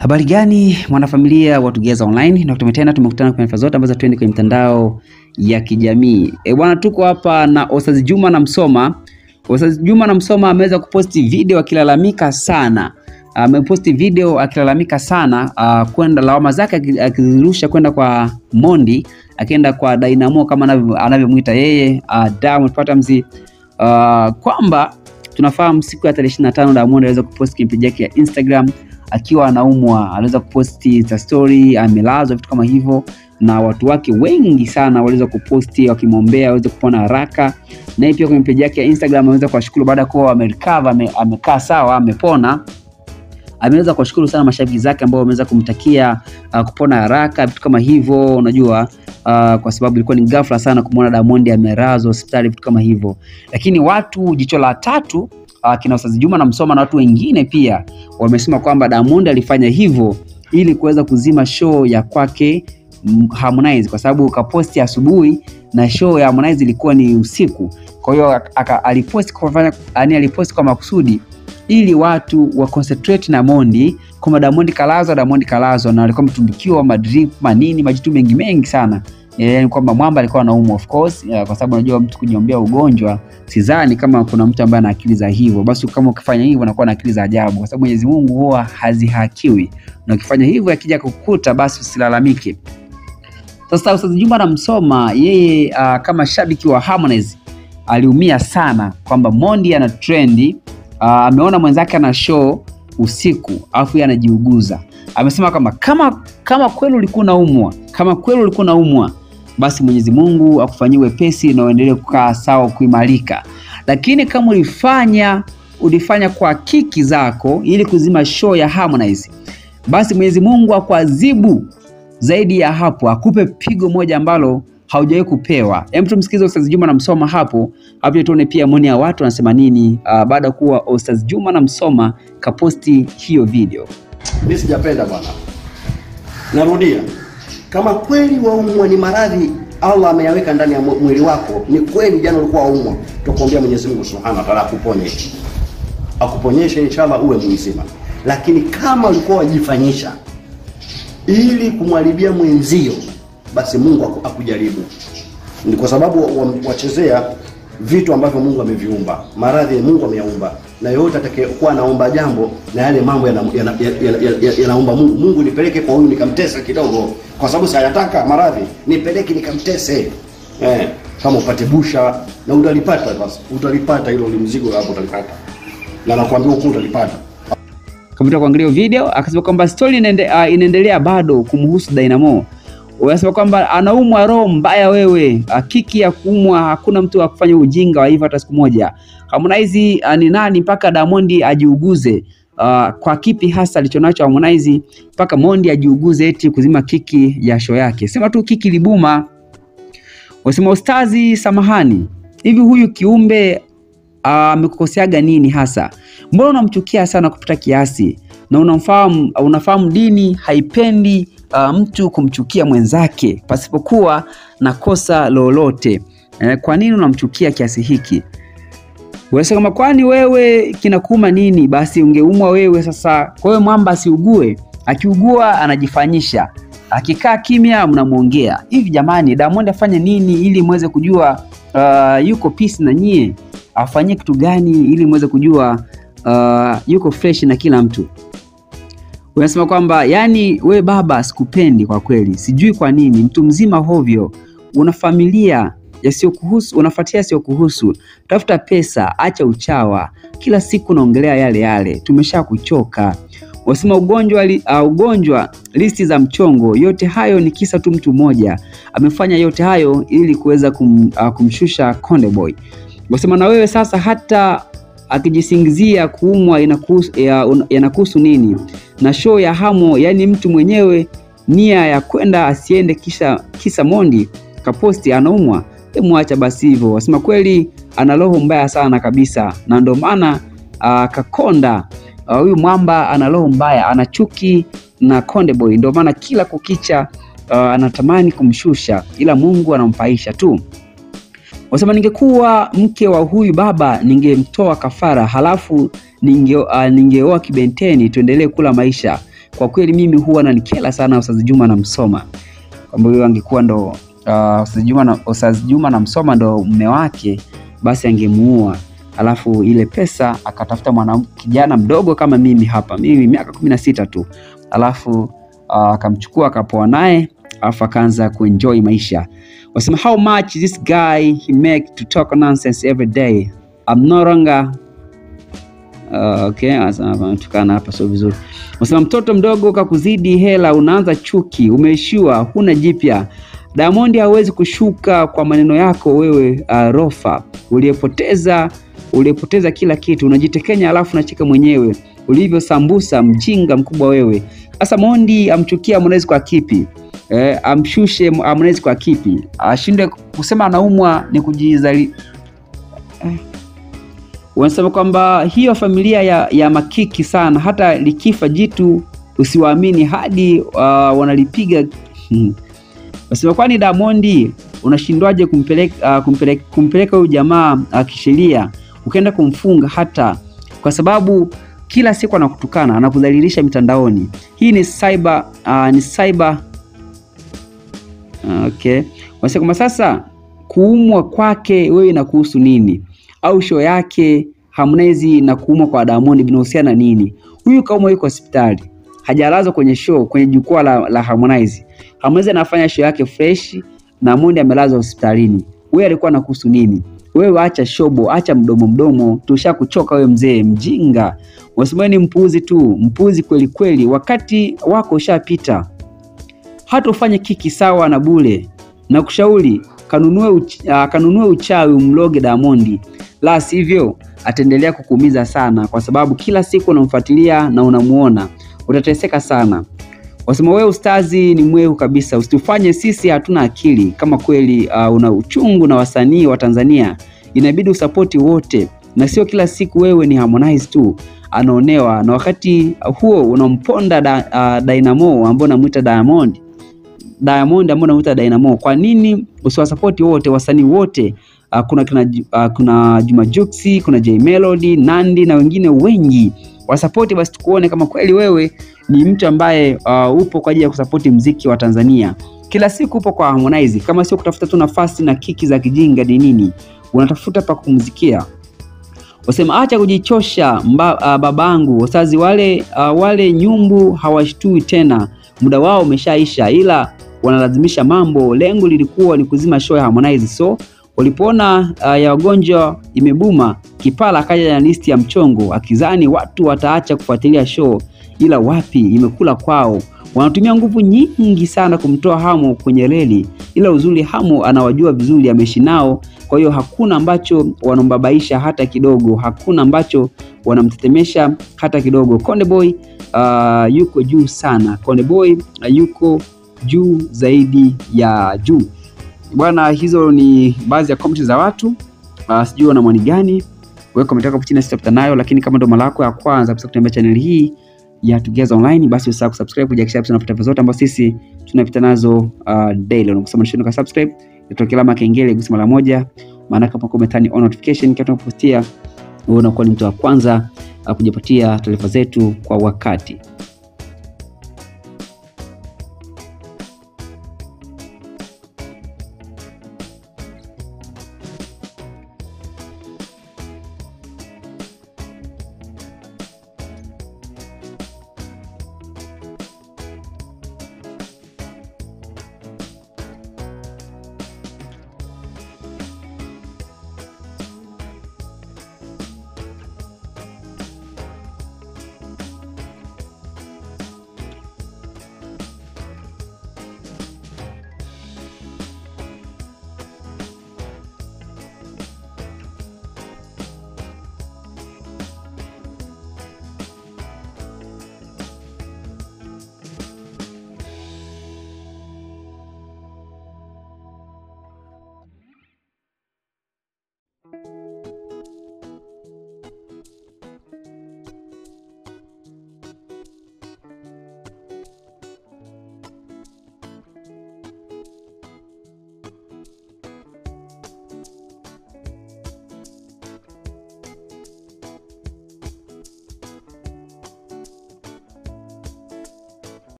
Habari gani mwanafamilia wa Tugeza Online, na kutume tena tumekutana kwenye nafasi zote ambazo tuende kwenye mitandao ya kijamii. E bwana, tuko hapa na Ostaz Juma na Msoma. Ostaz Juma na Msoma ameweza kuposti video akilalamika sana, ameposti video akilalamika sana uh, kwenda lawama zake akizirusha kwenda kwa Mondi, akienda kwa Dynamo kama anavyo- anavyomwita yeye uh, Diamond Platnumz uh, kwamba tunafahamu siku ya tarehe 25 Diamond aliweza kuposti page yake ya Instagram akiwa anaumwa, anaweza kuposti Insta story, amelazwa, vitu kama hivyo, na watu wake wengi sana waliweza kuposti wakimwombea aweze kupona haraka. Naye pia kwenye peji yake ya Instagram ameweza kuwashukuru baada ya kuwa amerecover, amekaa sawa, amepona ameweza kuwashukuru sana mashabiki zake ambao wameweza kumtakia uh, kupona haraka, vitu kama hivyo, unajua uh, kwa sababu ilikuwa ni ghafla sana kumwona Diamond amelazwa hospitali, vitu kama hivyo. Lakini watu jicho la tatu uh, Ustaz Juma na Msoma na watu wengine pia wamesema kwamba Diamond alifanya hivyo ili kuweza kuzima show ya kwake mm, Harmonize kwa sababu kaposti asubuhi na show ya Harmonize ilikuwa ni usiku. Kwa hiyo alipost aliposti kwa yani, aliposti kwa makusudi ili watu wa concentrate na Mondi kwamba Diamond kalazwa, Diamond kalazwa, na alikuwa mtundukiwa madrip manini majitu mengi mengi sana yani kwamba mwamba alikuwa anaumwa of course, eh, kwa sababu unajua mtu kujiombea ugonjwa, sidhani kama kuna mtu ambaye ana akili za hivyo. Basi kama ukifanya hivyo unakuwa na akili za ajabu, kwa sababu Mwenyezi Mungu huwa hazihakiwi, na ukifanya hivyo akija kukuta, basi usilalamike. Sasa Ustaz Juma na Msoma yeye uh, kama shabiki wa Harmonize aliumia sana kwamba Mondi ana trendi uh, ameona mwenzake ana show usiku afu yeye anajiuguza. Amesema kwamba kama kama kweli ulikuwa unaumwa, kama kweli ulikuwa unaumwa, basi Mwenyezi Mungu akufanyie wepesi na uendelee kukaa sawa, kuimarika. Lakini kama ulifanya ulifanya kwa kiki zako ili kuzima show ya Harmonize, basi Mwenyezi Mungu akuadhibu zaidi ya hapo, akupe pigo moja ambalo haujawahi kupewa. Hem, tumsikize Ustaz Juma na Msoma hapo hapo, tuone pia maoni ya watu wanasema nini uh, baada ya kuwa Ustaz Juma na Msoma kaposti hiyo video. Mimi sijapenda bwana. Narudia, kama kweli waumwa ni maradhi Allah ameyaweka ndani ya mwili wako, ni kweli jana ulikuwa waumwa, tukuombea Mwenyezi Mungu Subhanahu wa Ta'ala akuponye, akuponyeshe inshallah uwe mzima. Lakini kama ulikuwa wajifanyisha ili kumharibia mwenzio, basi Mungu akujaribu. Ni kwa sababu wa- wa- wachezea vitu ambavyo Mungu ameviumba, maradhi Mungu ameyaumba, na yoyote atakayekuwa anaomba jambo na yale mambo yanaomba yana, yana, yana, yana, Mungu, Mungu nipeleke kwa huyu nikamtese kidogo, kwa sababu si hayataka maradhi, nipeleke nikamtese eh, kama upate busha na utalipata, basi utalipata hilo mzigo hapo utalipata, na nakwambia huko utalipata. Kapita kuangalia video akasema kwamba story uh, inaendelea bado kumhusu Dynamo. Wanasema kwamba anaumwa roho mbaya wewe, Hakiki kiki ya kuumwa, hakuna mtu akufanya ujinga wa hivyo hata siku moja. Harmonize uh, ni nani mpaka Diamond ajiuguze? Uh, kwa kipi hasa alichonacho Harmonize mpaka Mondi ajiuguze eti kuzima kiki ya show yake? Sema tu kiki libuma. Wasema ustazi, samahani, hivi huyu kiumbe amekukoseaga nini hasa? Mbona unamchukia sana kupita kiasi na unamfahamu, unafahamu dini haipendi uh, mtu kumchukia mwenzake pasipokuwa na kosa lolote. Eh, kwa nini unamchukia kiasi hiki? Unasema kwani wewe kinakuuma nini? Basi ungeumwa wewe sasa. Kwa hiyo mwamba asiugue, akiugua anajifanyisha, akikaa kimya mnamwongea hivi. Jamani, Diamond afanye nini ili mweze kujua uh, yuko peace na nyie? Afanyie kitu gani ili mweze kujua uh, yuko fresh na kila mtu? Unasema kwamba yani, we baba, sikupendi kwa kweli, sijui kwa nini. Mtu mzima hovyo, una familia yasiyokuhusu, unafuatia yasiyokuhusu, tafuta pesa, acha uchawa, kila siku naongelea yale yale, tumesha kuchoka. Wasema ugonjwa, uh, ugonjwa listi za mchongo, yote hayo ni kisa tu mtu mmoja amefanya yote hayo ili kuweza kum, uh, kumshusha Konde Boy. Wasema na wewe sasa, hata akijisingizia kuumwa yanakuhusu nini? Na show ya Hamo, yaani mtu mwenyewe nia ya kwenda asiende, kisha kisa Mondi kaposti anaumwa, emwacha basi hivyo. Wasema kweli ana roho mbaya sana kabisa, na ndio maana uh, kakonda uh, huyu mwamba ana roho mbaya, ana chuki na Konde Boy, ndio maana kila kukicha uh, anatamani kumshusha, ila Mungu anampaisha tu. Wasema ningekuwa mke wa huyu baba ningemtoa kafara, halafu ninge, uh, ningeoa kibenteni tuendelee kula maisha. kwa kweli mimi huwa nanikela sana usazi Juma na Msoma, kwamba huyo angekuwa ndo uh, Ustaz Juma na na Msoma ndo mme wake, basi angemuua alafu ile pesa akatafuta mwanamke kijana mdogo kama mimi hapa, mimi miaka kumi na sita tu, alafu akamchukua uh, akapoa naye, alafu akaanza kuenjoy maisha. Wasema how much this guy he make to talk nonsense every day I'm no longer uh, okay, tukana hapa sio vizuri. Unasema mtoto mdogo kakuzidi hela, unaanza chuki, umeishiwa, huna jipya. Diamond hawezi kushuka kwa maneno yako wewe, uh, rofa uliyepoteza uliyepoteza kila kitu, unajitekenya alafu unacheka mwenyewe ulivyo sambusa, mjinga mkubwa wewe. Sasa Mondi amchukia Harmonize kwa kipi? Eh, amshushe Harmonize kwa kipi? Ashinde kusema anaumwa ni kujizali eh. Wanasema kwamba hiyo familia ya, ya makiki sana, hata likifa jitu usiwaamini hadi uh, wanalipiga Wasema kwani Diamond unashindwaje kumpeleka uh, kumpeleka kumpeleka huyu jamaa uh, kisheria ukaenda kumfunga hata kwa sababu kila siku anakutukana anakudhalilisha mitandaoni. Hii ni cyber uh, ni cyber okay. Wanasema sasa kuumwa kwake wewe inakuhusu nini? Au show yake Harmonize na kuumwa kwa Diamond vinahusiana nini? Huyu kama yuko hospitali hajalazwa kwenye show kwenye jukwaa la, la Harmonize. Harmonize anafanya show yake fresh na Mondi amelazwa hospitalini. Wewe alikuwa anakuhusu nini? Wewe acha shobo, acha mdomo mdomo, tushakuchoka wewe mzee mjinga. Wasema ni mpuzi tu, mpuzi kweli kweli, wakati wako ushapita. Hata ufanye kiki sawa na bule na kushauri kanunue, uch, uh, kanunue uchawi umloge Diamond, la sivyo ataendelea kukuumiza sana, kwa sababu kila siku unamfuatilia na unamuona. Utateseka sana. Wasema wewe ustazi ni mwehu kabisa, usitufanye sisi hatuna akili. Kama kweli uh, una uchungu na wasanii wa Tanzania, inabidi usapoti wote, na sio kila siku wewe ni Harmonize tu. Anaonewa, na wakati huo unamponda da, uh, Dynamo ambao unamuita Diamond Diamond ambao unamuita Dynamo. Kwa nini usiwasapoti wote, wasanii wote? Uh, kuna, kuna, uh, kuna Juma Juksi, kuna Jay Melody, Nandi na wengine wengi wasapoti basi, tukuone kama kweli wewe ni mtu ambaye uh, upo kwa ajili ya kusapoti mziki wa Tanzania. Kila siku upo kwa Harmonize, kama sio kutafuta tu nafasi na kiki za kijinga ni nini? Unatafuta pa kumzikia. Wasema acha kujichosha mba, uh, babangu. Wazazi wale uh, wale nyumbu hawashtui tena, muda wao umeshaisha, ila wanalazimisha mambo. Lengo lilikuwa ni kuzima show ya Harmonize, so walipoona uh, ya wagonjwa imebuma, Kipala akaja na listi ya mchongo akizani watu wataacha kufuatilia show, ila wapi, imekula kwao. Wanatumia nguvu nyingi sana kumtoa Hamo kwenye reli, ila uzuri Hamo anawajua vizuri, ameishi nao. Kwa hiyo hakuna ambacho wanambabaisha hata kidogo, hakuna ambacho wanamtetemesha hata kidogo. Konde Boy uh, yuko juu sana. Konde Boy uh, yuko juu zaidi ya juu bwana. Hizo ni baadhi ya komenti za watu uh, sijui wana maoni gani? Wewe komenti yako chini, sitapita nayo, lakini kama ndo mara yako ya kwanza kabisa kutembea channel hii ya Together Online, basi usahau kusubscribe kujakisha tunapata video zote ambazo sisi tunapita nazo uh, daily. Unakusema nishoni ka subscribe, itokea alama kengele gusa mara moja, maana kama umetani on notification kama tunapostia, wewe unakuwa ni mtu wa kwanza uh, kujipatia taarifa zetu kwa wakati.